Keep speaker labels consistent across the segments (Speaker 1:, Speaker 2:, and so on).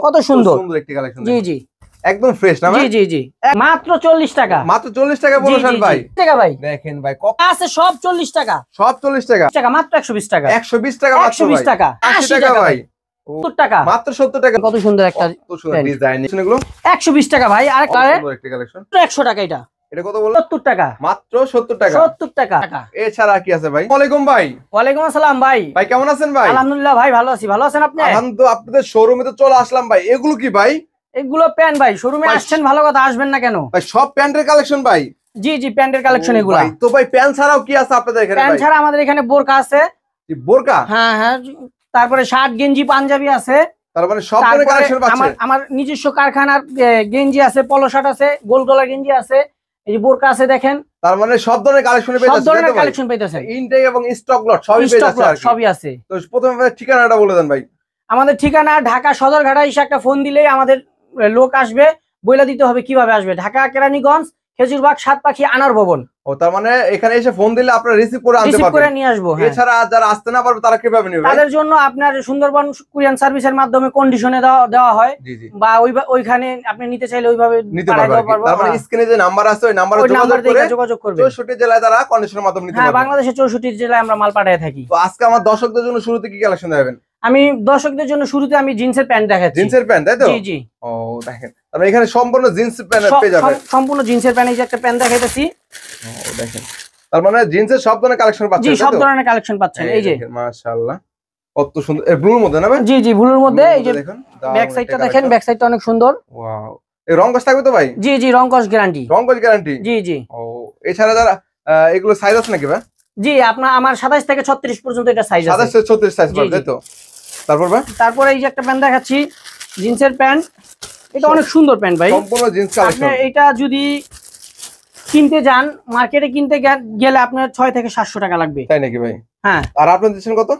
Speaker 1: কত সুন্দর।
Speaker 2: সুন্দর একটি কালেকশন
Speaker 1: জি জি।
Speaker 2: একদম ফ্রেশ না
Speaker 1: জি জি জি। মাত্র চল্লিশ টাকা।
Speaker 2: মাত্র চল্লিশ টাকা বলেছেন ভাই।
Speaker 1: টাকা ভাই।
Speaker 2: দেখেন ভাই কত
Speaker 1: আছে সব চল্লিশ টাকা।
Speaker 2: সব চল্লিশ টাকা।
Speaker 1: টাকা মাত্র একশো বিশ টাকা।
Speaker 2: একশো বিশ টাকা মাত্র
Speaker 1: টাকা।
Speaker 2: আশি
Speaker 1: আশি
Speaker 2: টাকা ভাই।
Speaker 1: সত্তর টাকা।
Speaker 2: মাত্র সত্তর টাকা।
Speaker 1: কত সুন্দর একটা।
Speaker 2: ডিজাইন এগুলো
Speaker 1: টাকা ভাই। আর একশো টাকা এটা।
Speaker 2: এটা কত বলল?
Speaker 1: সত্তর টাকা।
Speaker 2: মাত্র সত্তর টাকা।
Speaker 1: সত্তর টাকা।
Speaker 2: এছাড়া কি আছে ভাই? ওয়ালাইকুম ভাই।
Speaker 1: ওয়ালাইকুম আসসালাম ভাই।
Speaker 2: ভাই কেমন আছেন ভাই?
Speaker 1: আলহামদুলিল্লাহ ভাই ভালো আছি। ভালো আছেন আপনি?
Speaker 2: আলহামদুলিল্লাহ আপনাদের শোরুমে তো চলে আসলাম ভাই। এগুলো কি ভাই?
Speaker 1: এগুলো প্যান্ট ভাই। শোরুমে আসছেন ভালো কথা আসবেন না কেন?
Speaker 2: ভাই সব প্যান্টের কালেকশন ভাই।
Speaker 1: জি জি প্যান্টের কালেকশন এগুলো।
Speaker 2: তো ভাই প্যান্ট ছাড়াও কি আছে আপনাদের এখানে
Speaker 1: প্যান্ট ছাড়া আমাদের এখানে বোরকা আছে।
Speaker 2: বোরকা?
Speaker 1: হ্যাঁ হ্যাঁ। তারপরে শার্ট গেঞ্জি পাঞ্জাবি আছে।
Speaker 2: মানে সব ধরনের
Speaker 1: তারপরে
Speaker 2: কালেকশন
Speaker 1: আমার আমার নিজস্ব কারখানার গেঞ্জি আছে পলো শার্ট আছে গোল গেঞ্জি আছে। এই যে বোরকা আছে দেখেন
Speaker 2: তার মানে সব ধরনের কালেকশন পেয়ে
Speaker 1: সব ধরনের? কালেকশন পাইতেছেন
Speaker 2: ইনটেক এবং স্টক লট সবই
Speaker 1: স্টক
Speaker 2: লট
Speaker 1: সবই আছে।
Speaker 2: তো প্রথমে ঠিকানাটা বলে দেন ভাই।
Speaker 1: আমাদের ঠিকানা ঢাকা সদরঘাটা হিসেবে একটা ফোন দিলেই আমাদের লোক আসবে বইলা দিতে হবে কীভাবে আসবে। ঢাকা কেরানীগঞ্জ খেজুরবাগ সাত পাখি আনার ভবন।
Speaker 2: ও তার মানে এখানে এসে ফোন দিলে আপনারা রিসিভ করে আনতে
Speaker 1: রিসিভ করে নিয়ে আসব হ্যাঁ।
Speaker 2: এছাড়া যারা আসতে না পারবে তারা কীভাবে নেবে?
Speaker 1: তাদের জন্য আপনার সুন্দরবন কুরিয়ান সার্ভিসের মাধ্যমে কন্ডিশনে দেওয়া দেওয়া হয়। বা ওই ওইখানে আপনি নিতে চাইলে ওইভাবে
Speaker 2: নিতে
Speaker 1: পাঠায়
Speaker 2: পারবে আর
Speaker 1: দেওয়া
Speaker 2: তার মানে
Speaker 1: হ্যাঁ।
Speaker 2: স্ক্রিনে যে নাম্বার আছে ওই নাম্বারে যোগাযোগ করে
Speaker 1: যোগাযোগ করবে
Speaker 2: চৌষট্টি জেলায় তারা কন্ডিশনের মাধ্যমে নিতে
Speaker 1: হ্যাঁ
Speaker 2: পারবে
Speaker 1: বাংলাদেশের চৌষট্টি জেলায় আমরা মাল পাঠিয়ে থাকি।
Speaker 2: তো আজকে আমার দর্শকদের জন্য শুরুতে কি কালেকশন দেবেন?
Speaker 1: আমি দর্শকদের জন্য শুরুতে আমি জিন্সের প্যান্ট দেখাচ্ছি।
Speaker 2: জিন্সের প্যান্ট তাই তো?
Speaker 1: জি জি।
Speaker 2: ও দেখেন। তারপরে এখানে সম্পূর্ণ জিন্স প্যান্ট পেয়ে যাবে।
Speaker 1: সম্পূর্ণ জিন্সের প্যান্ট এই যে একটা প্যান্ট দেখাইতেছি।
Speaker 2: ও দেখেন। তার মানে জিন্সের সব ধরনের কালেকশন পাচ্ছেন জি
Speaker 1: সব ধরনের কালেকশন পাচ্ছেন এই যে।
Speaker 2: মাশাআল্লাহ। কত সুন্দর। এ ব্লুর মধ্যে না ভাই?
Speaker 1: জি জি ভুলুর মধ্যে এই যে
Speaker 2: দেখুন।
Speaker 1: ব্যাক সাইডটা দেখেন ব্যাক সাইডটা অনেক সুন্দর।
Speaker 2: ওয়াও। এই রং কস থাকবে তো ভাই?
Speaker 1: জি জি রং রংকশ গ্যারান্টি।
Speaker 2: রং কস গ্যারান্টি?
Speaker 1: জি জি।
Speaker 2: ও এছাড়া যারা এগুলো সাইজ আছে নাকি ভাই?
Speaker 1: জি আপনার আমার সাতাশ থেকে ছত্রিশ পর্যন্ত এটা সাইজ আছে।
Speaker 2: থেকে ছত্রিশ সাইজ
Speaker 1: জি,
Speaker 2: পাবে
Speaker 1: জি।
Speaker 2: তাই তো? তারপর ভাই?
Speaker 1: তারপরে এই যে একটা প্যান্ট দেখাচ্ছি জিন্সের প্যান্ট। এটা অনেক সুন্দর প্যান্ট ভাই।
Speaker 2: সম্পূর্ণ জিন্স কালেকশন।
Speaker 1: এটা যদি কিনতে যান মার্কেটে কিনতে গেলে আপনার ছয় থেকে সাতশো টাকা লাগবে।
Speaker 2: তাই নাকি ভাই?
Speaker 1: হ্যাঁ।
Speaker 2: আর আপনি দিচ্ছেন কত?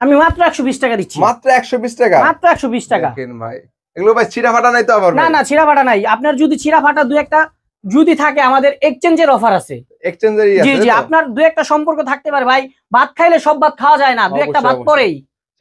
Speaker 1: আমি মাত্র একশো বিশ টাকা দিচ্ছি।
Speaker 2: মাত্র একশো বিশ টাকা?
Speaker 1: মাত্র একশো বিশ টাকা।
Speaker 2: দেখেন ভাই। এগুলো ভাই ছিঁড়া ফাটা নাই তো আবার
Speaker 1: না না ছিঁড়া ফাটা নাই। আপনার যদি ছিঁড়া ফাটা দু একটা যদি থাকে আমাদের এক্সচেঞ্জের অফার আছে।
Speaker 2: এক্সচেঞ্জের
Speaker 1: জি জি আপনার দু একটা সম্পর্ক থাকতে পারে ভাই। ভাত খাইলে সব ভাত খাওয়া যায় না। দু একটা ভাত পরেই।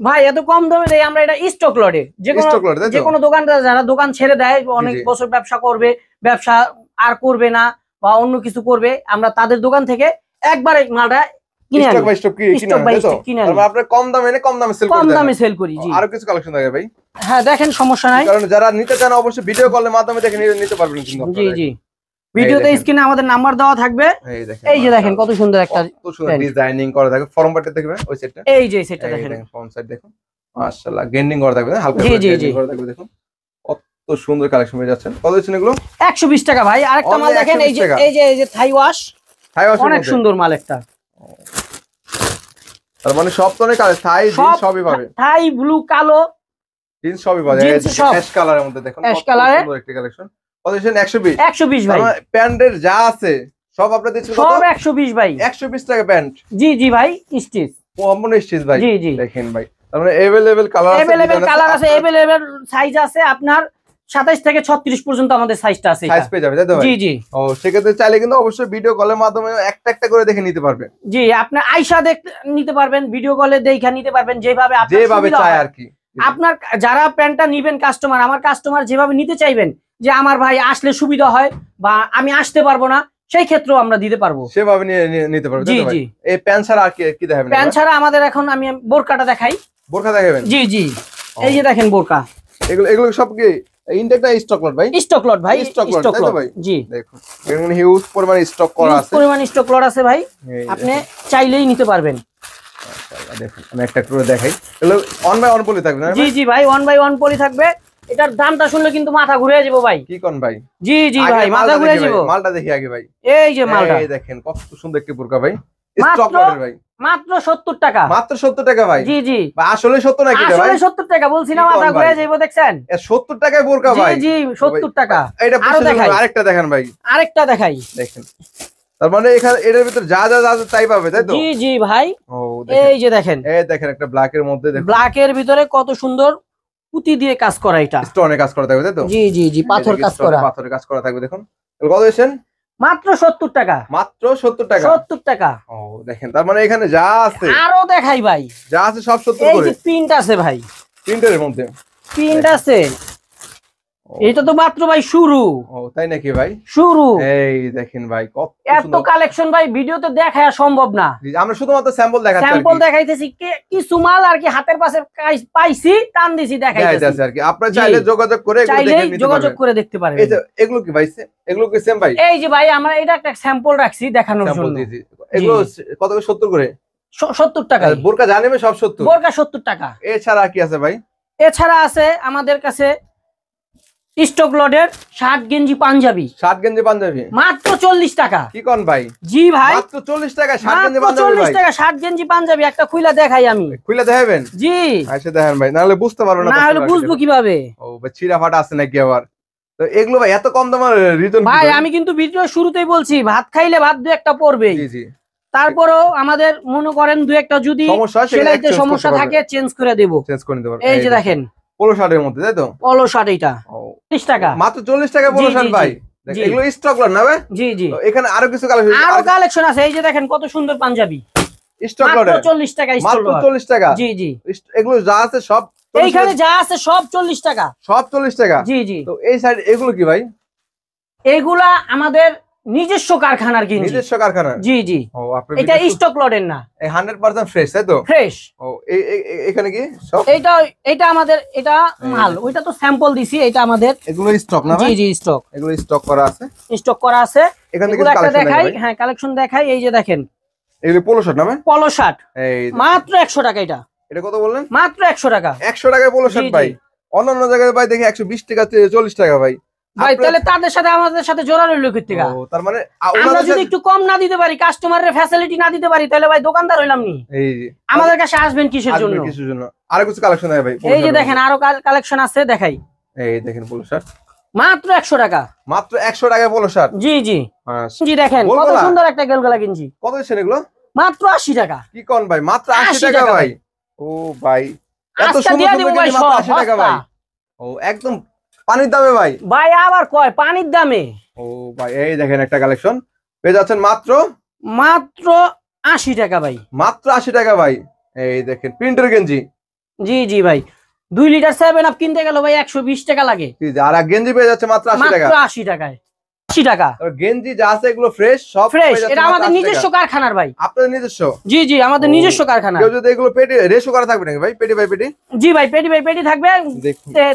Speaker 1: ভাই এত কম দামে দেয় আমরা এটা স্টক লটে যে কোনো যে কোনো দোকানদার যারা দোকান ছেড়ে দেয় অনেক বছর ব্যবসা করবে ব্যবসা আর করবে না বা অন্য কিছু করবে আমরা তাদের দোকান থেকে একবারে মালটা কিনে
Speaker 2: স্টক বাই স্টক কিনে
Speaker 1: Stock by
Speaker 2: আনেন, তাই তো?
Speaker 1: stock কিনে আনি।
Speaker 2: তারপর আপনি কম দামে এনে কম দামে সেল
Speaker 1: কম দামে সেল করি জি।
Speaker 2: আরও কিছু কালেকশন থাকে ভাই।
Speaker 1: হ্যাঁ দেখেন সমস্যা নাই।
Speaker 2: কারণ যারা নিতে চান অবশ্যই ভিডিও কলের মাধ্যমে দেখে নিতে- পারবেন
Speaker 1: জি জি। ভিডিওতে। স্ক্রিনে আমাদের নাম্বার দেওয়া থাকবে।
Speaker 2: এই
Speaker 1: যে দেখেন কত সুন্দর একটা
Speaker 2: ডিজাইনিং করা থাকে ফর্ম পার্টে দেখবেন ওই সেটটা
Speaker 1: এই যে সেটা দেখেন।
Speaker 2: ফর্ম সাইড দেখুন। মাশাআল্লাহ গেন্ডিং করা থাকবে। হালকা
Speaker 1: জি,
Speaker 2: করে থাকবে দেখুন। কত সুন্দর কালেকশন পেয়ে যাচ্ছেন। কত হচ্ছে এগুলো?
Speaker 1: একশো বিশ টাকা ভাই। আরেকটা মাল দেখেন এই
Speaker 2: 120
Speaker 1: যে। এই যে এই যে থাই ওয়াশ
Speaker 2: হাই ওয়াশের
Speaker 1: অনেক সুন্দর মাল একটা।
Speaker 2: তার মানে সব ধরনের কালার থাই
Speaker 1: সব
Speaker 2: জিন্স সবই পাবে।
Speaker 1: থাই ব্লু কালো।
Speaker 2: জিন্স সবই পাবে।
Speaker 1: Jeans সব।
Speaker 2: অ্যাশ কালারের মধ্যে দেখুন কত
Speaker 1: colour
Speaker 2: সুন্দর একটি কালেকশন কত হচ্ছে 120
Speaker 1: একশো বিশ ভাই
Speaker 2: প্যান্টের যা আছে সব আপনাদের দিচ্ছেন কত
Speaker 1: সব একশো বিশ ভাই
Speaker 2: 120 টাকা প্যান্ট
Speaker 1: জি জি ভাই স্টিচ
Speaker 2: সম্পূর্ণ স্টিচ ভাই
Speaker 1: জি জি
Speaker 2: দেখেন ভাই তার মানে अवेलेबल কালার আছে
Speaker 1: এভেলেবেল
Speaker 2: design
Speaker 1: কালার আছে
Speaker 2: আপনার
Speaker 1: এভেলেবেল সাইজ আছে আপনার সাতাইশ থেকে ছত্রিশ পর্যন্ত আমাদের সাইজটা আছে
Speaker 2: সাইজ
Speaker 1: এটা।
Speaker 2: পেয়ে যাবে তাই তো ভাই
Speaker 1: জি জি
Speaker 2: ও সেক্ষেত্রে চাইলে কিন্তু অবশ্যই ভিডিও কলের মাধ্যমে একটা একটা করে দেখে নিতে পারবে
Speaker 1: জি আপনার আইসা দেখতে নিতে পারবেন ভিডিও কলে দেখা নিতে পারবেন যেভাবে আপনার
Speaker 2: যেভাবে
Speaker 1: সুবিধা
Speaker 2: চায়
Speaker 1: হয়।
Speaker 2: আর কি
Speaker 1: আপনার যারা প্যান্টটা নিবেন কাস্টমার আমার কাস্টমার যেভাবে নিতে চাইবেন যে আমার ভাই আসলে সুবিধা হয় বা আমি আসতে পারব না সেই ক্ষেত্রেও আমরা দিতে পারব।
Speaker 2: সেভাবে নিতে পারব
Speaker 1: জি জি।
Speaker 2: এই প্যান্ট ছাড়া আর কি কি দেখাবেন
Speaker 1: প্যান্ট ছাড়া আমাদের এখন আমি বোরকাটা দেখাই।
Speaker 2: বোরখা দেখাবেন?
Speaker 1: জি জি। এই যে দেখেন বোরকা।
Speaker 2: এগুলো এগুলো সব কি ইনটেকটা স্টক লট ভাই?
Speaker 1: স্টক লট ভাই স্টক
Speaker 2: তাই তো ভাই?
Speaker 1: জি।
Speaker 2: দেখুন এখানে হিউজ পরিমাণে স্টক করা আছে।
Speaker 1: পরিমাণ স্টক লট আছে ভাই। আপনি চাইলেই নিতে পারবেন।
Speaker 2: দেখুন আমি একটা করে দেখাই। এগুলো অন বাই অন বলে থাকবে না
Speaker 1: জি জি ভাই ওয়ান বাই ওয়ান পলি থাকবে। এটার দামটা শুনলে কিন্তু মাথা ঘুরে যাব ভাই।
Speaker 2: কি কোন ভাই?
Speaker 1: জি জি ভাই মাথা ঘুরে যাব
Speaker 2: মালটা দেখি আগে ভাই।
Speaker 1: এই যে মালটা।
Speaker 2: এই দেখেন কত সুন্দর একটি বোরকা ভাই। ভাই।
Speaker 1: মাত্র সত্তর টাকা।
Speaker 2: মাত্র সত্তর টাকা ভাই।
Speaker 1: জি জি।
Speaker 2: আসলে সত্তর নাকি ভাই?
Speaker 1: আসলে সত্তর টাকা বলছি না মাথা ঘুরে? যাইবো দেখছেন?
Speaker 2: সত্তর টাকায় বোরকা ভাই।
Speaker 1: জি টাকা।
Speaker 2: এটা
Speaker 1: দেখাই।
Speaker 2: আরেকটা দেখেন ভাই।
Speaker 1: আরেকটা দেখাই।
Speaker 2: দেখেন। তার মানে এখানে এটার ভিতর যা যা যা তাই পাবে তাই তো?
Speaker 1: জি জি ভাই। এই যে দেখেন।
Speaker 2: এই দেখেন একটা ব্ল্যাক এর মধ্যে দেখুন।
Speaker 1: ব্ল্যাকের ভিতরে কত সুন্দর পুঁতি দিয়ে কাজ করা এটা।
Speaker 2: স্টোনে কাজ করা থাকবে তাই তো?
Speaker 1: জি জি জি পাথর কাজ করা।
Speaker 2: পাথরের কাজ করা থাকবে দেখুন। কত এসেছেন
Speaker 1: মাত্র সত্তর টাকা।
Speaker 2: মাত্র সত্তর টাকা?
Speaker 1: সত্তর টাকা।
Speaker 2: ও দেখেন তার মানে এখানে যা আছে।
Speaker 1: আরও দেখাই ভাই।
Speaker 2: যা আছে সব সত্তর
Speaker 1: এই যে প্রিন্ট আছে ভাই।
Speaker 2: প্রিন্টের মধ্যে।
Speaker 1: প্রিন্ট আছে। এটা তো মাত্র ভাই শুরু।
Speaker 2: ও তাই নাকি ভাই?
Speaker 1: শুরু।
Speaker 2: এই দেখেন ভাই কত
Speaker 1: এত কালেকশন ভাই ভিডিওতে দেখা সম্ভব না।
Speaker 2: আমরা শুধুমাত্র স্যাম্পল দেখাচ্ছি
Speaker 1: স্যাম্পল দেখাইতেছি কে- কিছু মাল আর কি হাতের পাশে পাইছি টান দিছি
Speaker 2: দেখাইতেছি। আর কি। আপনারা চাইলে যোগাযোগ করে
Speaker 1: যোগাযোগ করে দেখতে পারেন
Speaker 2: এই যে এগুলো কি ভাই? এগুলো কি সেম ভাই?
Speaker 1: এই যে ভাই আমরা এটা একটা স্যাম্পল রাখছি দেখানোর জন্য।
Speaker 2: এগুলো কত করে? সত্তর করে?
Speaker 1: সত্তর টাকা
Speaker 2: বোরকা জানেবে সব সত্তর।
Speaker 1: বোরকা সত্তর টাকা।
Speaker 2: এছাড়া কি আছে ভাই?
Speaker 1: এছাড়া আছে আমাদের কাছে স্টক লডের শার্ট গেঞ্জি পাঞ্জাবি।
Speaker 2: শার্ট গেঞ্জি পাঞ্জাবি?
Speaker 1: মাত্র চল্লিশ টাকা।
Speaker 2: কি কন ভাই?
Speaker 1: জি ভাই।
Speaker 2: মাত্র চল্লিশ টাকা গেঞ্জি
Speaker 1: চল্লিশ টাকা শার্ট গেঞ্জি পাঞ্জাবি একটা খুইলা দেখাই আমি।
Speaker 2: খুলে দেখাবেন?
Speaker 1: জি।
Speaker 2: আচ্ছা দেখেন ভাই নাহলে বুঝতে পারব না
Speaker 1: না হলে বুঝব কীভাবে?
Speaker 2: ও ফাটা আছে নাকি আবার? তো এগুলো ভাই এত কম দামের রিজন
Speaker 1: ভাই আমি কিন্তু ভিডিও শুরুতেই বলছি ভাত খাইলে ভাত দু একটা
Speaker 2: জি জি।
Speaker 1: তারপরেও আমাদের মনে করেন দু একটা যদি
Speaker 2: সমস্যা
Speaker 1: থাকে চেঞ্জ করে দেব।
Speaker 2: চেঞ্জ করে পারব।
Speaker 1: এই যে দেখেন।
Speaker 2: পোলো শার্টের মধ্যে তাই তো?
Speaker 1: পলো শার্ট ত্রিশ টাকা।
Speaker 2: মাত্র চল্লিশ টাকা পোলো শার্ট ভাই। এগুলো স্টক লট না ভাই?
Speaker 1: জি জি।
Speaker 2: এখানে আরও কিছু কালেকশন
Speaker 1: আরও কালেকশন আছে এই যে দেখেন কত সুন্দর পাঞ্জাবি।
Speaker 2: স্টক লটে
Speaker 1: টাকা
Speaker 2: মাত্র
Speaker 1: জি জি।
Speaker 2: এগুলো যা আছে সব
Speaker 1: এইখানে যা আছে সব চল্লিশ টাকা।
Speaker 2: সব চল্লিশ টাকা?
Speaker 1: জি জি।
Speaker 2: তো এই সাইড এগুলো কি ভাই?
Speaker 1: এইগুলা আমাদের নিজস্ব কারখানার গেঞ্জি।
Speaker 2: নিজস্ব কারখানা
Speaker 1: জি জি।
Speaker 2: ও
Speaker 1: এটা স্টক লডের না।
Speaker 2: হান্ড্রেড পার্সেন্ট ফ্রেশ তাই তো?
Speaker 1: ফ্রেশ
Speaker 2: ও এখানে কি সব?
Speaker 1: এইটা এটা আমাদের এটা মাল। ওইটা তো স্যাম্পল দিছি এটা আমাদের
Speaker 2: এগুলো স্টক না
Speaker 1: জি
Speaker 2: ভাই?
Speaker 1: জি স্টক
Speaker 2: এগুলো স্টক করা আছে?
Speaker 1: স্টক করা আছে।
Speaker 2: এখান থেকে কালেকশন
Speaker 1: দেখাই হ্যাঁ কালেকশন দেখাই এই যে দেখেন।
Speaker 2: এগুলো পোলো শার্ট না ভাই?
Speaker 1: পলো শার্ট
Speaker 2: এই
Speaker 1: মাত্র একশো টাকা এটা।
Speaker 2: এটা কত বললেন?
Speaker 1: মাত্র একশো টাকা।
Speaker 2: একশো টাকায় পোলো শার্ট। ভাই। অন্যান্য জায়গায় ভাই দেখি একশো বিশ টাকা থেকে চল্লিশ টাকা ভাই।
Speaker 1: ভাই তাহলে তাদের সাথে আমাদের সাথে জোড়া রইল
Speaker 2: ও, তার মানে
Speaker 1: আমরা যদি একটু কম না দিতে পারি কাস্টমারের ফ্যাসিলিটি না দিতে পারি তাহলে ভাই দোকানদার হইলাম নি? আমাদের কাছে আসবেন কিসের জন্য?
Speaker 2: কিছুর জন্য? আরও কিছু কালেকশন আছে ভাই
Speaker 1: এই যে দেখেন আরও কালেকশন আছে দেখাই।
Speaker 2: এই দেখেন পোলো শার্ট
Speaker 1: মাত্র একশো টাকা।
Speaker 2: মাত্র একশো টাকায় পোলো শার্ট
Speaker 1: জি জি।
Speaker 2: আচ্ছা।
Speaker 1: জি দেখেন কত সুন্দর একটা গেলগলা কিনছি।
Speaker 2: কত দিচ্ছেন এগুলো?
Speaker 1: মাত্র আশি টাকা।
Speaker 2: কি কন ভাই? মাত্র
Speaker 1: 80
Speaker 2: টাকা ভাই। ও ভাই এত সুন্দর মাত্র
Speaker 1: সব
Speaker 2: আশি টাকা ভাই। ও একদম পানির দামে ভাই?
Speaker 1: ভাই আবার কয়? পানির দামে।
Speaker 2: ও ভাই এই দেখেন একটা কালেকশন পেয়ে যাচ্ছেন মাত্র?
Speaker 1: মাত্র আশি টাকা ভাই।
Speaker 2: মাত্র আশি টাকা ভাই। এই দেখেন প্রিন্টের গেঞ্জি।
Speaker 1: জি জি ভাই। দুই লিটার সেভেন আপ কিনতে গেল ভাই একশো বিশ টাকা লাগে।
Speaker 2: আর এক গেঞ্জি পেয়ে যাচ্ছে মাত্র আশি টাকা।
Speaker 1: আশি টাকায়। আশি টাকা।
Speaker 2: আর গেঞ্জি যা আছে এগুলো ফ্রেশ সব
Speaker 1: ফ্রেশ এটা আমাদের নিজস্ব কারখানার ভাই।
Speaker 2: আপনাদের নিজস্ব?
Speaker 1: জি জি আমাদের নিজস্ব কারখানা।
Speaker 2: কেউ যদি এগুলো পেটে রেশো করা থাকবে নাকি ভাই? পেটি বাই পেটি?
Speaker 1: জি ভাই পেটি ভাই পেটি থাকবে।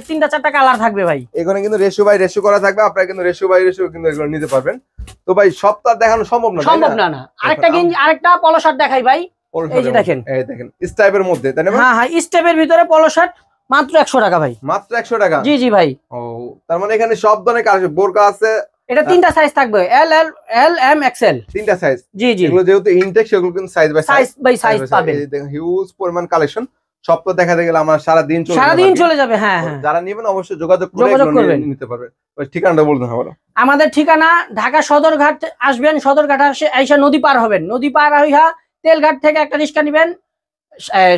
Speaker 1: তিনটা চারটা কালার থাকবে ভাই।
Speaker 2: এখানে কিন্তু রেশো বাই রেশো করা থাকবে আপনারা কিন্তু রেশো বাই রেশো কিন্তু এগুলো নিতে পারবেন। তো ভাই আর দেখানো সম্ভব না
Speaker 1: সম্ভব না? না আরেকটা গেঞ্জি আরেকটা পলো শার্ট দেখাই ভাই। এই যে দেখেন।
Speaker 2: এই দেখেন স্টাইপের মধ্যে তাই না
Speaker 1: হ্যাঁ হ্যাঁ স্টেপের ভিতরে পলো শার্ট মাত্র একশো টাকা ভাই।
Speaker 2: মাত্র একশো টাকা?
Speaker 1: জি জি ভাই।
Speaker 2: ও তার মানে এখানে সব ধরনের বোরকা আছে
Speaker 1: এটা তিনটা সাইজ থাকবে L L L M XL
Speaker 2: তিনটা সাইজ
Speaker 1: জি জি।
Speaker 2: এগুলো যেহেতু ইনটেক সেগুলো কিন্তু size by
Speaker 1: size by size পাবেন।
Speaker 2: হিউজ পরিমাণ কালেকশন সব তো দেখাতে গেলে আমার সারা দিন চলে
Speaker 1: সারাদিন
Speaker 2: যাবে।
Speaker 1: চলে যাবে হ্যাঁ হ্যাঁ।
Speaker 2: যারা নেবেন অবশ্যই যোগাযোগ করে নিতে পারবেন ঠিকানাটা বলতে হবে
Speaker 1: আমাদের ঠিকানা ঢাকা সদরঘাট আসবেন সদরঘাট আসে আইসা নদী পার হবেন। নদী পার হইয়া তেলঘাট থেকে একটা রিক্সা নিবেন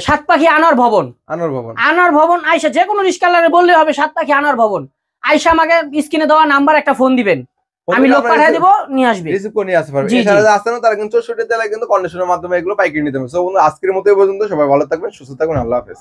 Speaker 1: সাত পাখি আনার ভবন।
Speaker 2: আনোয়ার ভবন।
Speaker 1: আনার ভবন আইসা যে কোনো রিক্সালারে বললে হবে সাত পাখি আনার ভবন। আইসা আমাকে স্ক্রিনে দেওয়া নাম্বার একটা ফোন দিবেন। আমি লোক পাঠিয়ে দেব নিয়ে আসবে।
Speaker 2: রিসিভ করে নিয়ে আসতে পারবে। এছাড়া আসতে না তারা কিন্তু চৌষট্টি জেলায় কিন্তু কন্ডিশনের মাধ্যমে এগুলো পাইকারি নিতে পারবে সো আজকের মতো এই পর্যন্ত সবাই ভালো থাকবেন সুস্থ থাকবেন আল্লাহ হাফেজ।